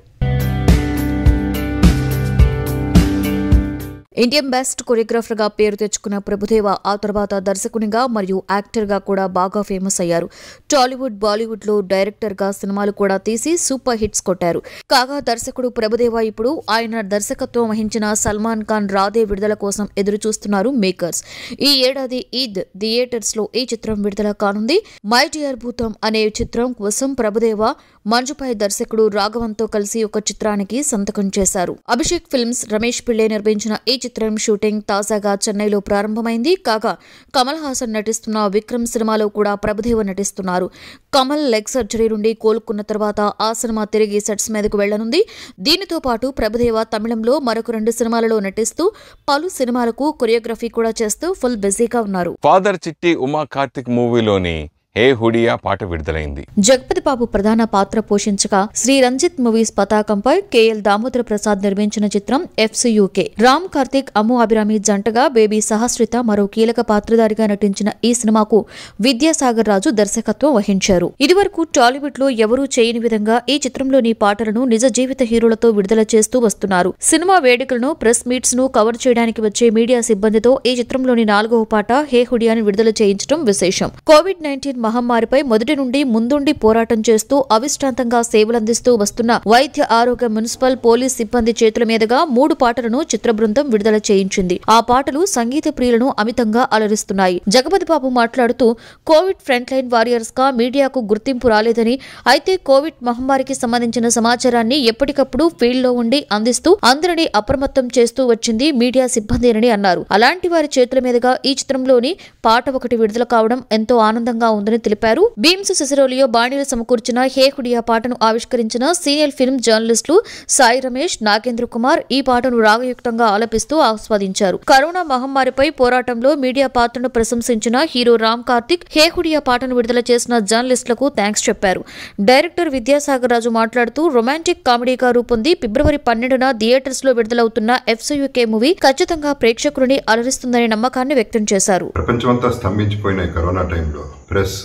Speaker 2: ఇండియన్ బెస్ట్ కొరియోగ్రాఫర్గా పేరు తెచ్చుకున్న ప్రభుదేవ ఆ తర్వాత దర్శకునిగా మరియు యాక్టర్గా కూడా బాగా ఫేమస్ అయ్యారు. టాలీవుడ్ బాలీవుడ్లో డైరెక్టర్గా సినిమాలు కూడా తీసి సూపర్ హిట్స్ కొట్టారు. కాగా దర్శకుడు ప్రభుదేవ ఇప్పుడు ఆయన దర్శకత్వం వహించిన సల్మాన్ ఖాన్ రాధే విడుదల కోసం ఎదురు చూస్తున్నారు మేకర్స్. ఈ ఏడాది ఈద్ థియేటర్స్లో ఈ చిత్రం విడుదల కానుంది. మై డియర్ భూతం అనే చిత్రం కోసం ప్రభుదేవ మంజుపై దర్శకుడు రాఘవంతో కలిసి ఒక చిత్రానికి సంతకం చేశారు. అభిషేక్ ఫిల్మ్స్ రమేష్ పిళ్ళే నిర్మించిన ఈ చిత్రం షూటింగ్ తాజాగా చెన్నైలో ప్రారంభమైంది. కాగా కమల్ హాసన్ నటిస్తున్న విక్రమ్ సినిమాలో కూడా ప్రభుదేవ నటిస్తున్నారు. కమల్ లెగ్ సర్జరీ నుండి కోలుకున్న తర్వాత ఆ సినిమా తిరిగి సెట్స్ మీదకు వెళ్ళనుంది. దీనితో పాటు ప్రభుదేవ తమిళంలో మరొక రెండు సినిమాలలో నటిస్తూ పలు సినిమాలకు కొరియోగ్రఫీ కూడా చేస్తూ ఫుల్ బిజీగా ఉన్నారు.
Speaker 1: ఫాదర్ చిట్టి ఉమా కార్తిక్ మూవీలోని హే హుడియా పాట విడుదలైంది.
Speaker 2: జగపతి బాబు ప్రధాన పాత్ర పోషించగా శ్రీ రంజిత్ మూవీస్ పతాకంపై కేఎల్ దామోదర ప్రసాద్ నిర్మించిన చిత్రం ఎఫ్సియుకే. రామ్ కార్తిక్ అమ్ము అభిరామి జంటగా బేబీ సహస్రిత మరో కీలక పాత్రధారిగా నటించిన ఈ సినిమాకు విద్యాసాగర్ రాజు దర్శకత్వం వహించారు. ఇదివరకు టాలీవుడ్లో ఎవరూ చేయని విధంగా ఈ చిత్రంలోని పాటలను నిజ జీవిత హీరోలతో విడుదల చేస్తూ వస్తున్నారు. సినిమా వేడుకలను ప్రెస్ మీట్స్ను కవర్ చేయడానికి వచ్చే మీడియా సిబ్బందితో ఈ చిత్రంలోని నాలుగవ పాట హే హుడియాని విడుదల చేయించడం విశేషం. కోవిడ్ నైన్టీన్ మహమ్మారిపై మొదటి నుండి ముందుండి పోరాటం చేస్తూ అవిశ్రాంతంగా సేవలందిస్తూ వస్తున్న వైద్య ఆరోగ్య మున్సిపల్ పోలీస్ సిబ్బంది చేతుల మీదుగా మూడు పాటలను చిత్ర బృందం విడుదల చేయించింది. ఆ పాటలు సంగీత ప్రియులను అమితంగా అలరిస్తున్నాయి. జగపతి బాబు మాట్లాడుతూ కోవిడ్ ఫ్రంట్ లైన్ వారియర్స్గా మీడియాకు గుర్తింపు రాలేదని అయితే కోవిడ్ మహమ్మారికి సంబంధించిన సమాచారాన్ని ఎప్పటికప్పుడు ఫీల్డ్లో ఉండి అందిస్తూ అందరినీ అప్రమత్తం చేస్తూ వచ్చింది మీడియా సిబ్బందేనని అన్నారు. అలాంటి వారి చేతుల మీదుగా ఈ చిత్రంలోని పాట ఒకటి విడుదల కావడం ఎంతో ఆనందంగా ఉంది ఉందని తెలిపారు. బీమ్స్ సిసిరోలియో బాణీలు సమకూర్చిన హే హుడియా పాటను ఆవిష్కరించిన సీనియర్ ఫిల్మ్ జర్నలిస్టులు సాయి రమేష్ నాగేంద్ర కుమార్ ఈ పాటను రాగయుక్తంగా ఆలపిస్తూ ఆస్వాదించారు. కరోనా మహమ్మారిపై పోరాటంలో మీడియా పాత్రను ప్రశంసించిన హీరో రామ్ కార్తిక్ హే హుడియా పాటను విడుదల చేసిన జర్నలిస్టులకు థ్యాంక్స్ చెప్పారు. డైరెక్టర్ విద్యాసాగర్ రాజు మాట్లాడుతూ రొమాంటిక్ కామెడీగా రూపొంది ఫిబ్రవరి పన్నెండున థియేటర్స్లో విడుదలవుతున్న ఎఫ్సీయూకే మూవీ ఖచ్చితంగా ప్రేక్షకులని అలరిస్తుందనే నమ్మకాన్ని వ్యక్తం చేశారు.
Speaker 3: ప్రపంచమంతా స్తంభించిపోయిన కరోనా టైంలో ప్రెస్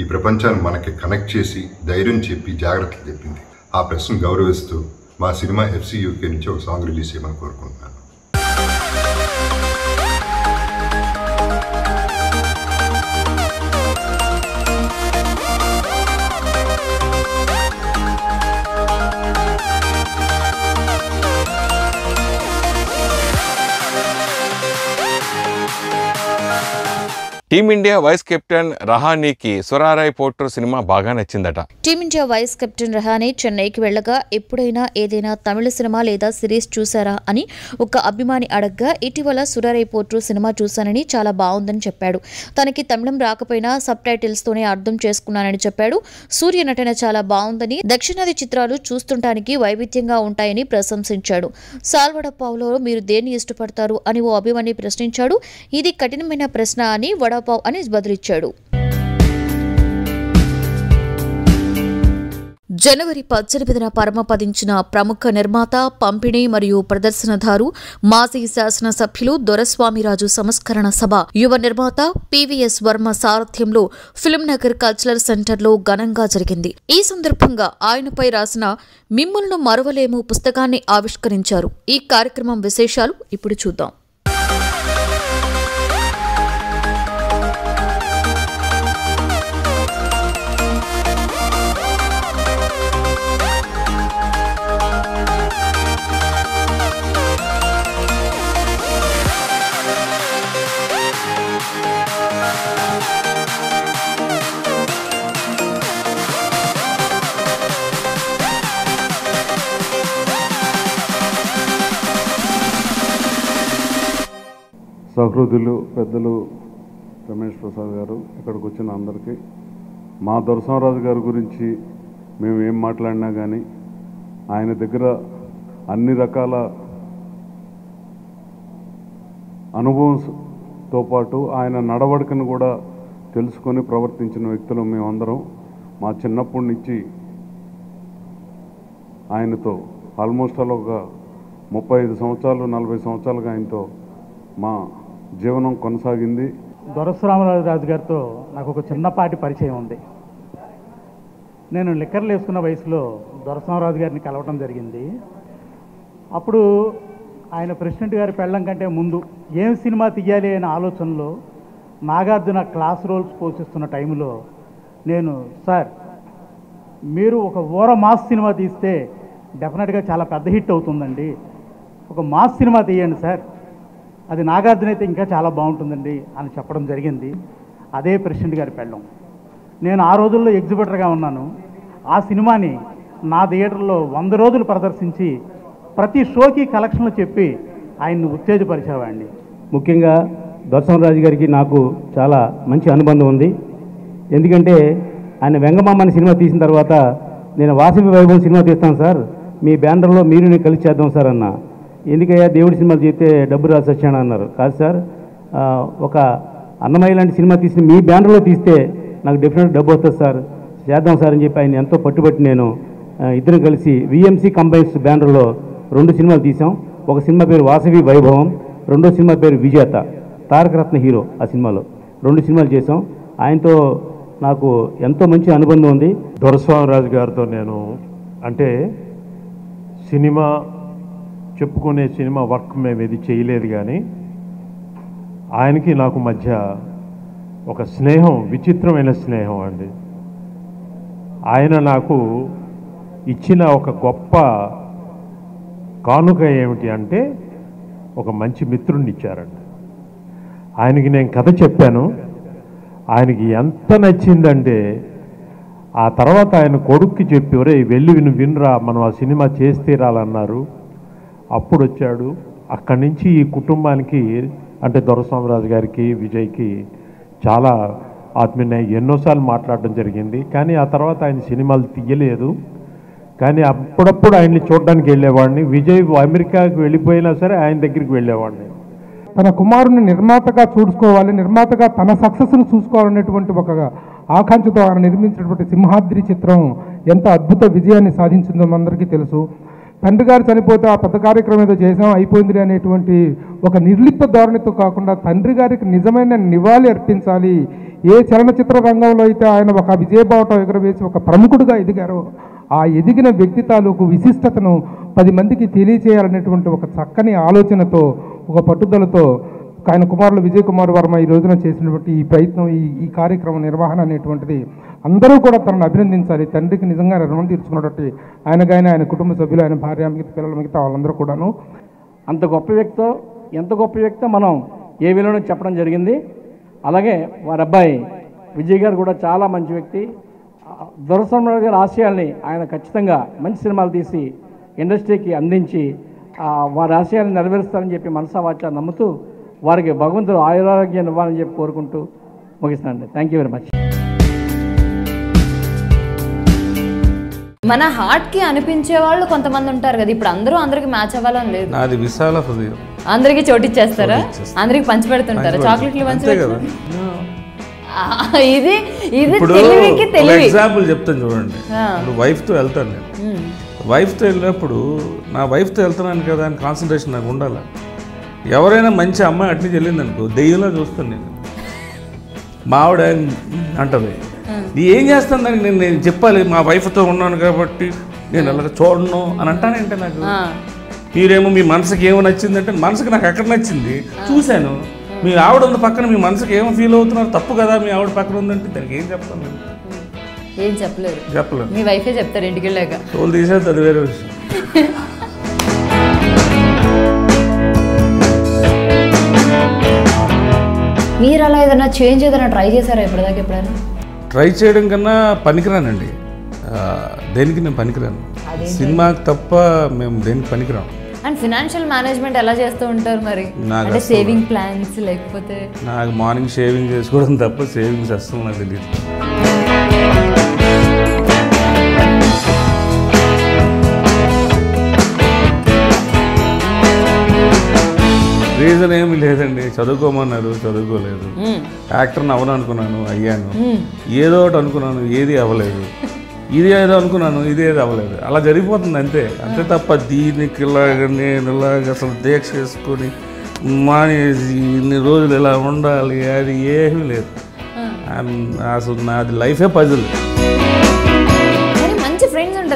Speaker 3: ఈ ప్రపంచాన్ని మనకి కనెక్ట్ చేసి ధైర్యం చెప్పి జాగ్రత్తలు చెప్పింది. ఆ ప్రెస్ను గౌరవిస్తూ మా సినిమా ఎఫ్సీ యూకే నుంచి ఒక సాంగ్ రిలీజ్ చేయమని కోరుకుంటున్నాను.
Speaker 1: టీమిండియా వైస్ కెప్టెన్ రహానీకి సురారాయ్ పోట్రు సినిమా బాగా నచ్చిందట.
Speaker 2: Team India vice captain Rahane చెన్నైకి వెళ్ళగా ఎప్పుడైనా ఏదైనా తమిళ సినిమా లేదా సిరీస్ చూసారా అని ఒక అభిమాని అడగ్గా ఇటీవల సురారాయ్ పోట్రు సినిమా చూశానని చాలా బాగుందని చెప్పాడు. తనకి తమిళం రాకపోయినా సబ్ టైటిల్స్తోనే అర్థం చేసుకున్నానని చెప్పాడు. సూర్య నటన చాలా బాగుందని దక్షిణాది చిత్రాలు చూస్తుంటానికి వైవిధ్యంగా ఉంటాయని ప్రశంసించాడు. సాల్వడపావులో మీరు దేన్ని ఇష్టపడతారు అని ఓ అభిమాని ప్రశ్నించాడు. ఇది కఠినమైన ప్రశ్న అని వడాపావ్ అని బదులిచ్చాడు. జనవరి పద్దెనిమిదిన పరమపదించిన ప్రముఖ నిర్మాత పంపిణీ మరియు ప్రదర్శనదారు మాజీ శాసనసభ్యులు దొరస్వామిరాజు సంస్కరణ సభ. యువ నిర్మాత పివిఎస్ వర్మ సారథ్యంలో ఫిల్మ్నగర్ కల్చరల్ సెంటర్లో ఘనంగా జరిగింది. ఈ సందర్భంగా ఆయనపై రాసిన మిమ్ములను మరవలేము పుస్తకాన్ని ఆవిష్కరించారు. ఈ కార్యక్రమం విశేషాలు ఇప్పుడు చూద్దాం.
Speaker 4: సహృదులు పెద్దలు రమేష్ ప్రసాద్ గారు ఇక్కడికి వచ్చిన అందరికీ. మా దొరసంరాజు గారి గురించి మేము ఏం మాట్లాడినా కానీ ఆయన దగ్గర అన్ని రకాల అనుభవంతో పాటు ఆయన నడవడికను కూడా తెలుసుకొని ప్రవర్తించిన వ్యక్తులు మేమందరం. మా చిన్నప్పటి నుంచి ఆయనతో ఆల్మోస్ట్ అలా ఒక ముప్పై ఐదు సంవత్సరాలు నలభై సంవత్సరాలుగా ఆయనతో మా జీవనం కొనసాగింది.
Speaker 5: దొరసరామరాజు రాజు గారితో నాకు ఒక చిన్నపాటి పరిచయం ఉంది. నేను లిక్కర్లు వేసుకున్న వయసులో దొరసరామరాజు గారిని కలవటం జరిగింది. అప్పుడు ఆయన ప్రెసిడెంట్ గారి పెళ్ళం కంటే ముందు ఏం సినిమా తీయాలి అనే ఆలోచనలో నాగార్జున క్లాస్ రోల్స్ పోషిస్తున్న టైంలో నేను సార్ మీరు ఒక ఓర మాస్ సినిమా తీస్తే డెఫినెట్గా చాలా పెద్ద హిట్ అవుతుందండి. ఒక మాస్ సినిమా తీయండి సార్. అది నాగార్జున అయితే ఇంకా చాలా బాగుంటుందండి అని చెప్పడం జరిగింది. అదే ప్రెసిడెంట్ గారి పెళ్ళం. నేను ఆ రోజుల్లో ఎగ్జిబిటర్గా ఉన్నాను. ఆ సినిమాని నా థియేటర్లో వంద రోజులు ప్రదర్శించి ప్రతి షోకి కలెక్షన్లు చెప్పి ఆయన్ని ఉత్తేజపరిచేవాడిని.
Speaker 6: ముఖ్యంగా దర్శనరాజు గారికి నాకు చాలా మంచి అనుబంధం ఉంది. ఎందుకంటే ఆయన వెంగమామ సినిమా తీసిన తర్వాత నేను వాసవి వైభవం సినిమా తీస్తాను సార్. మీ బ్యానర్లో మీరు నేను కలిసి చేద్దాం సార్ అన్న. ఎందుకయ్యా దేవుడి సినిమాలు చేస్తే డబ్బు రాసొచ్చాను అన్నారు. కాదు సార్ ఒక అన్నమయ్య లాంటి సినిమా తీసిన మీ బ్యానర్లో తీస్తే నాకు డెఫినెట్ డబ్బు వస్తుంది సార్. చేద్దాం సార్ అని చెప్పి ఆయన ఎంతో పట్టుబట్టి నేను ఇద్దరం కలిసి విఎంసీ కంబైన్స్ బ్యానర్లో రెండు సినిమాలు తీసాం ఒక సినిమా పేరు వాసవి వైభవం రెండో సినిమా పేరు విజేత తారకరత్న హీరో ఆ సినిమాలో రెండు సినిమాలు చేసాం ఆయనతో నాకు ఎంతో మంచి అనుబంధం ఉంది.
Speaker 7: దొరస్వామిరాజు గారితో నేను అంటే సినిమా చెప్పుకునే సినిమా వర్క్ మేము ఇది చేయలేదు కానీ ఆయనకి నాకు మధ్య ఒక స్నేహం విచిత్రమైన స్నేహం అండి. ఆయన నాకు ఇచ్చిన ఒక గొప్ప కానుక ఏమిటి అంటే ఒక మంచి మిత్రుడిని ఇచ్చారండి. ఆయనకి నేను కథ చెప్పాను. ఆయనకి ఎంత నచ్చిందంటే ఆ తర్వాత ఆయన కొడుక్కి చెప్పి ఒరే వెళ్ళి విను వినరా మనం ఆ సినిమా చేసి తీరాలన్నారు అప్పుడు వచ్చాడు అక్కడి నుంచి ఈ కుటుంబానికి అంటే దొరస్వామిరాజు గారికి విజయ్కి చాలా ఆత్మీయ ఎన్నోసార్లు మాట్లాడడం జరిగింది. కానీ ఆ తర్వాత ఆయన సినిమాలు తీయలేదు. కానీ అప్పుడప్పుడు ఆయన్ని చూడడానికి వెళ్ళేవాడిని. విజయ్ అమెరికాకి వెళ్ళిపోయినా సరే ఆయన దగ్గరికి వెళ్ళేవాడిని.
Speaker 8: తన కుమారుని నిర్మాతగా చూసుకోవాలి నిర్మాతగా తన సక్సెస్ను చూసుకోవాలనేటువంటి ఒక ఆకాంక్షతో ఆయన నిర్మించినటువంటి సింహాద్రి చిత్రం ఎంత అద్భుత విజయాన్ని సాధించిందో మనందరికీ తెలుసు. తండ్రి గారు చనిపోతే ఆ పెద్ద కార్యక్రమం ఏదో చేసాం అయిపోయింది అనేటువంటి ఒక నిర్లిప్త ధోరణితో కాకుండా తండ్రి గారికి నిజమైన నివాళి అర్పించాలి. ఏ చలనచిత్ర రంగంలో అయితే ఆయన ఒక విజయబావటం ఎగురవేసి ఒక ప్రముఖుడిగా ఎదిగారో ఆ ఎదిగిన వ్యక్తి తాలూకు విశిష్టతను పది మందికి తెలియచేయాలనేటువంటి ఒక చక్కని ఆలోచనతో ఒక పట్టుదలతో ఆయన కుమారులు విజయ్ కుమార్ వర్మ ఈ రోజున చేసినటువంటి ఈ ప్రయత్నం ఈ ఈ కార్యక్రమం నిర్వహణ అనేటువంటిది అందరూ కూడా తనను అభినందించాలి. తండ్రికి నిజంగా రుణం తీర్చుకున్నటువంటి ఆయన కానీ ఆయన కుటుంబ సభ్యులు ఆయన భార్య మిగతా పిల్లలు మిగతా వాళ్ళందరూ కూడాను
Speaker 9: అంత గొప్ప వ్యక్తో ఎంత గొప్ప వ్యక్తో మనం ఏ విలువను చెప్పడం జరిగింది. అలాగే వారి అబ్బాయి విజయ్ గారు కూడా చాలా మంచి వ్యక్తి. దొరసరావు గారి ఆశయాల్ని ఆయన ఖచ్చితంగా మంచి సినిమాలు తీసి ఇండస్ట్రీకి అందించి వారి ఆశయాలను నెరవేరుస్తారని చెప్పి మనసా వాచా నమ్ముతూ వారికి భగవంతుడు ఆయురారోగ్యాన్ని ఇవ్వాలని చెప్పి కోరుకుంటూ ముగిస్తానండి. థ్యాంక్ యూ వెరీ మచ్
Speaker 10: మన హార్ట్కి అనిపించే వాళ్ళు కొంతమంది ఉంటారు కదా. ఇప్పుడు అందరూ అందరికి మ్యాచ్ అవ్వాలని లేదు.
Speaker 11: నాది విశాల హృదయం.
Speaker 10: అందరికి చోటిచ్చేస్తారా అందరికి పంచి పెడుతుంటారా? చాక్లెట్లు పంచి ఇది ఇది తెలివికి తెలివి.
Speaker 11: ఎగ్జాంపుల్ చెప్తాను చూడండి. ఇప్పుడు వైఫ్తో వెళ్తాను నేను.
Speaker 10: ఉమ్.
Speaker 11: వైఫ్తో వెళ్ళినప్పుడు నా వైఫ్తో వెళ్తున్నాను కదా అని కాన్సన్ట్రేషన్ నాకు ఉండాలి? ఎవరైనా మంచి అమ్మాయి అట్నుంచి వెళ్ళింది అనుకో దెయ్యంలో చూస్తాను నేను. మా ఆవిడ అంటది "నీ ఏం చేస్తాను దానికి? నేను నేను చెప్పాలి మా వైఫ్తో ఉన్నాను కాబట్టి నేను అలా చూడను అని అంటానంటే నాకు. మీరేమో మీ మనసుకి ఏమో నచ్చిందంటే మనసుకి నాకు ఎక్కడ నచ్చింది? చూశాను. మీ ఆవిడ ఉంది పక్కన మీ మనసుకి ఏమో ఫీల్ అవుతున్నారు? తప్పు కదా మీ ఆవిడ పక్కన ఉందంటే దానికి ఏం చెప్తాను నేను?
Speaker 10: ఏం చెప్పలేరు
Speaker 11: చెప్పలేను
Speaker 10: మీ వైఫే చెప్తారు ఇంటికి వెళ్ళాక.
Speaker 11: తోలు తీసేది అది వేరే విషయం. *laughs*
Speaker 10: మీరు అలా ఏదైనా చేంజ్ ఏదైనా ట్రై చేశారా ఇప్పటిదాకా ఎప్పుడైనా?
Speaker 11: ట్రై చేయడం కన్నా పనికిరానండి. దేనికి నేను పనికిరాను? సినిమాకి తప్ప మేము దేనికి పనికిరాం.
Speaker 10: అండ్ ఫినాన్షియల్ మేనేజ్మెంట్ ఎలా చేస్తూ ఉంటారు మరి? అంటే సేవింగ్ ప్లాన్స్ లేకపోతే?
Speaker 11: నాకు మార్నింగ్ షేవింగ్ చేసుకోవడం తప్ప సేవింగ్స్ అస్సలు నాకు తెలియదు రీజన్ ఏమి లేదండి. చదువుకోమన్నారు చదువుకోలేదు. యాక్టర్ని అవ్వను అనుకున్నాను అయ్యాను. ఏదో ఒకటి అనుకున్నాను ఏది అవ్వలేదు. ఇది ఏదో అనుకున్నాను ఇది ఏది అవ్వలేదు. అలా జరిగిపోతుంది అంతే. అంతే తప్ప దీనికి ఇలాగ నేను ఇలాగ అసలు దీక్ష చేసుకొని మానేసి ఇన్ని రోజులు ఇలా ఉండాలి అది ఏమీ లేదు. అసలు నాది లైఫే పజిల్.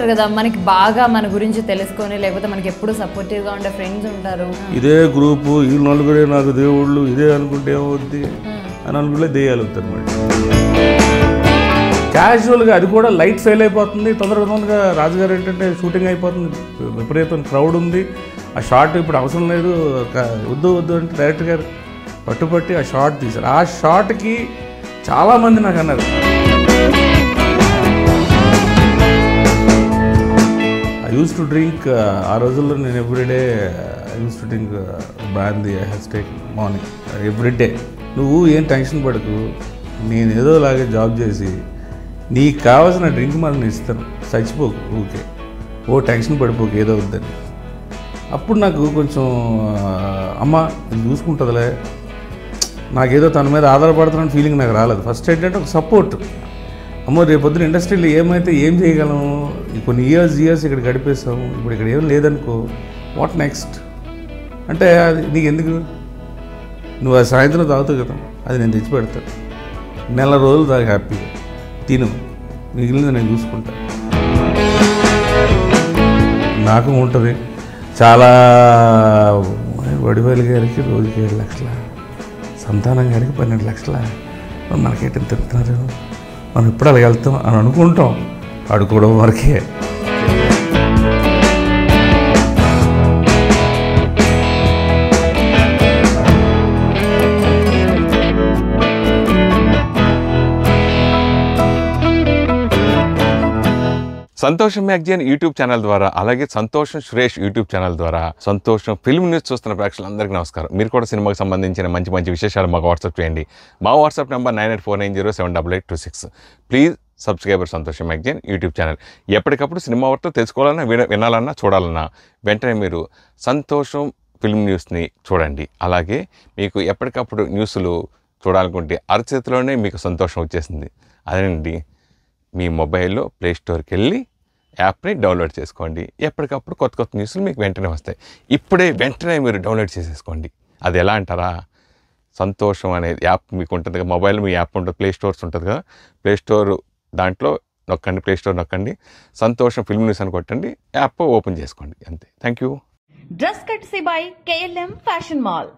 Speaker 10: ఉంటారు కదా మనకి బాగా మన గురించి తెలుసుకొని లేకపోతే మనకి ఎప్పుడు సపోర్టివ్గా ఉండే ఫ్రెండ్స్ ఉంటారు.
Speaker 11: ఇదే గ్రూపు ఈ నలుగురే నాకు దేవుళ్ళు ఇదే అనుకుంటే ఏమవుద్ది? అని అనుకుంటే దెయ్యాలు అవుతారు మరి క్యాజువల్గా అది కూడా లైట్ ఫెయిల్ అయిపోతుంది. తొందరగా తొందరగా రాజుగారు ఏంటంటే షూటింగ్ అయిపోతుంది. విపరీతం క్రౌడ్ ఉంది. ఆ షార్ట్ ఇప్పుడు అవసరం లేదు. వద్దు వద్దు అంటే డైరెక్టర్ గారు పట్టుపట్టి ఆ షార్ట్ తీశారు. ఆ షార్ట్కి చాలామంది నాకు అన్నారు. యూస్ టు డ్రింక్ ఆ రోజుల్లో నేను everyday use to drink brandy I has take morning everyday నువ్వు ఏం టెన్షన్ పడకు నేను ఏదోలాగే జాబ్ చేసి నీకు కావాల్సిన డ్రింక్ మనం ఇస్తాను. చచ్చిపోకు ఓకే ఓ టెన్షన్ పడిపోకు ఏదో వద్దని. అప్పుడు నాకు కొంచెం uh, అమ్మ చూసుకుంటుందిలే. నాకేదో తన మీద ఆధారపడుతున్న ఫీలింగ్ నాకు రాలేదు. ఫస్ట్ ఏంటంటే ఒక సపోర్ట్ అమ్మో రేపొద్దున ఇండస్ట్రీలో ఏమైతే ఏం చేయగలము? కొన్ని ఇయర్స్ ఇయర్స్ ఇక్కడ గడిపేస్తాము ఇప్పుడు ఇక్కడ ఏం లేదనుకో వాట్ నెక్స్ట్ అంటే అది నీకు ఎందుకు నువ్వు ఆ సాయంత్రం తాగుతావు కదా అది నేను తెచ్చి పెడతాను నెల రోజులు దాకా హ్యాపీగా తిను. మిగిలింది నేను చూసుకుంటా. నాకు ఉంటుంది. చాలా వడివేలు గారికి రోజుకి ఏడు లక్షల. సంతానం గారికి పన్నెండు లక్షల. మనకేంటి తింటున్నారు మనం ఇప్పుడు అలా వెళ్తాం అని అనుకుంటాం. అడుకోవడం వరకే.
Speaker 1: సంతోషం మ్యాగజైన్ యూట్యూబ్ ఛానల్ ద్వారా అలాగే సంతోషం సురేష్ యూట్యూబ్ ఛానల్ ద్వారా సంతోషం ఫిల్మ్ న్యూస్ చూస్తున్న ప్రేక్షకులందరికీ నమస్కారం. మీరు కూడా సినిమాకి సంబంధించిన మంచి మంచి విశేషాలు మాకు వాట్సాప్ చేయండి. మా WhatsApp number nine eight four nine zero seven double eight two six. Please subscriber Santosham magazine YouTube channel. ఎప్పటికప్పుడు సినిమా వార్త తెలుసుకోవాలన్నా విన వినాలన్నా చూడాలన్నా వెంటనే మీరు సంతోషం ఫిల్మ్ న్యూస్ని చూడండి. అలాగే మీకు ఎప్పటికప్పుడు న్యూస్లు చూడాలనుకుంటే అరచేతిలోనే మీకు సంతోషం వచ్చేసింది. అదేనండి మీ మొబైల్లో ప్లే స్టోర్కి వెళ్ళి యాప్ని డౌన్లోడ్ చేసుకోండి. ఎప్పటికప్పుడు కొత్త కొత్త న్యూస్లు మీకు వెంటనే వస్తాయి. ఇప్పుడే వెంటనే మీరు డౌన్లోడ్ చేసేసుకోండి. అది ఎలా అంటారా? సంతోషం అనేది యాప్ మీకు ఉంటుంది కదా మొబైల్ మీ యాప్ ఉంటుంది ప్లే స్టోర్స్ ఉంటుంది కదా ప్లే స్టోర్ దాంట్లో నొక్కండి ప్లేస్టోర్ నొక్కండి సంతోషం ఫిల్మ్ న్యూస్ అని కొట్టండి యాప్ ఓపెన్ చేసుకోండి అంతే. Thank you
Speaker 12: dress courtesy by KLM fashion mall